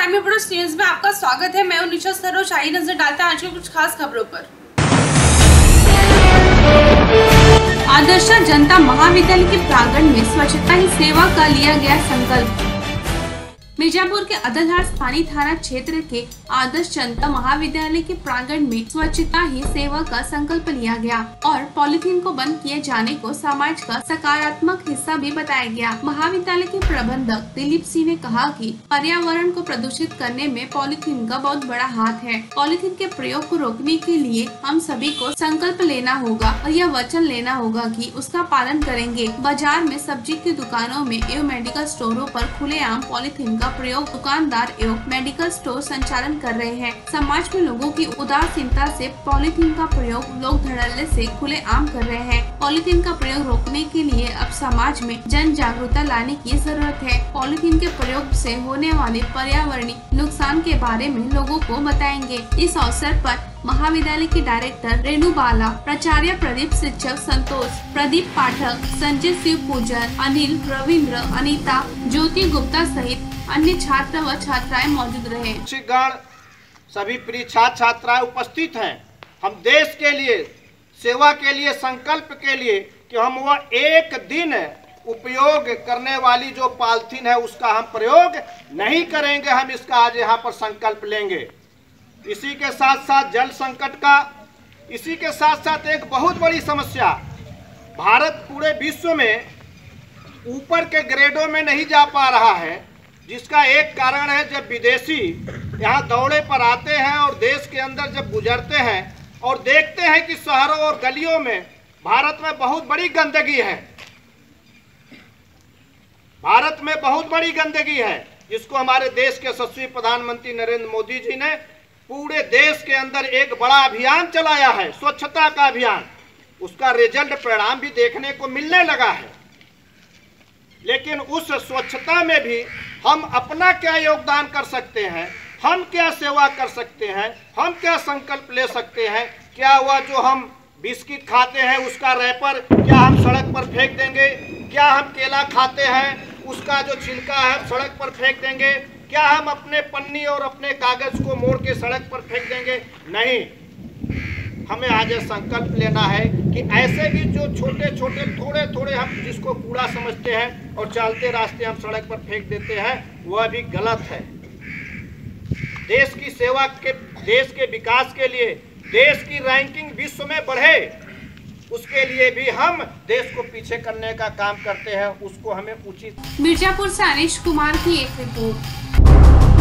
Army Bros news में आपका स्वागत है। मैं उनिशा निशा सरोज आई नज़र डालते हैं आज की कुछ खास खबरों पर। आदर्श जनता महाविद्यालय के प्रांगण में स्वच्छता ही सेवा का लिया गया संकल्प। मिर्जापुर के अदलहार स्थानीय थाना क्षेत्र के आदर्श जनता महाविद्यालय के प्रांगण में स्वच्छता ही सेवा का संकल्प लिया गया और पॉलिथीन को बंद किए जाने को समाज का सकारात्मक हिस्सा भी बताया गया। महाविद्यालय के प्रबंधक दिलीप सिंह ने कहा कि पर्यावरण को प्रदूषित करने में पॉलिथीन का बहुत बड़ा हाथ है। पॉलिथीन के प्रयोग को रोकने के लिए हम सभी को संकल्प लेना होगा और यह वचन लेना होगा कि उसका पालन करेंगे। बाज़ार में सब्ज़ी की दुकानों में एवं मेडिकल स्टोरों पर खुलेआम पॉलिथीन का प्रयोग दुकानदार एवं मेडिकल स्टोर संचालन कर रहे हैं। समाज में लोगों की उदासीनता से पॉलीथीन का प्रयोग लोग धड़ल्ले से खुले आम कर रहे हैं। पॉलीथीन का प्रयोग रोकने के लिए अब समाज में जन जागरूकता लाने की ज़रूरत है। पॉलीथीन के प्रयोग से होने वाले पर्यावरणीय नुकसान के बारे में लोगों को बताएँगे। इस अवसर पर महाविद्यालय के डायरेक्टर रेणु बाला प्राचार्य प्रदीप शिक्षक संतोष, प्रदीप पाठक, संजय शिव पूजन अनिल, रविंद्र, अनीता, ज्योति गुप्ता सहित अन्य छात्र व छात्राएँ मौजूद रहे। सभी प्रिय छात्र छात्राएँ उपस्थित हैं। हम देश के लिए, सेवा के लिए, संकल्प के लिए कि हम वह एक दिन उपयोग करने वाली जो पॉलिथीन है, उसका हम प्रयोग नहीं करेंगे, हम इसका आज यहाँ पर संकल्प लेंगे। इसी के साथ साथ जल संकट का, इसी के साथ साथ एक बहुत बड़ी समस्या, भारत पूरे विश्व में ऊपर के ग्रेडों में नहीं जा पा रहा है। जिसका एक कारण है जब विदेशी यहाँ दौड़े पर आते हैं और देश के अंदर जब गुजरते हैं और देखते हैं कि शहरों और गलियों में भारत में बहुत बड़ी गंदगी है। भारत में बहुत बड़ी गंदगी है, जिसको हमारे देश के यशस्वी प्रधानमंत्री नरेंद्र मोदी जी ने पूरे देश के अंदर एक बड़ा अभियान चलाया है, स्वच्छता का अभियान। उसका रिज़ल्ट परिणाम भी देखने को मिलने लगा है। लेकिन उस स्वच्छता में भी हम अपना क्या योगदान कर सकते हैं? हम क्या सेवा कर सकते हैं? हम क्या संकल्प ले सकते हैं? क्या हुआ जो हम बिस्किट खाते हैं, उसका रैपर क्या हम सड़क पर फेंक देंगे? क्या हम केला खाते हैं, उसका जो छिलका है सड़क पर फेंक देंगे? क्या हम अपने पन्नी और अपने कागज़ को मोड़ के सड़क पर फेंक देंगे? नहीं। हमें आज संकल्प लेना है कि ऐसे भी जो छोटे छोटे थोड़े थोड़े हम जिसको कूड़ा समझते हैं और चलते रास्ते हम सड़क पर फेंक देते हैं, वह भी गलत है। देश की सेवा के, देश के विकास के लिए, देश की रैंकिंग विश्व में बढ़े, उसके लिए भी हम देश को पीछे करने का काम करते हैं, उसको हमें उचित मिर्जापुर से अनिश कुमार की एक रिपोर्ट।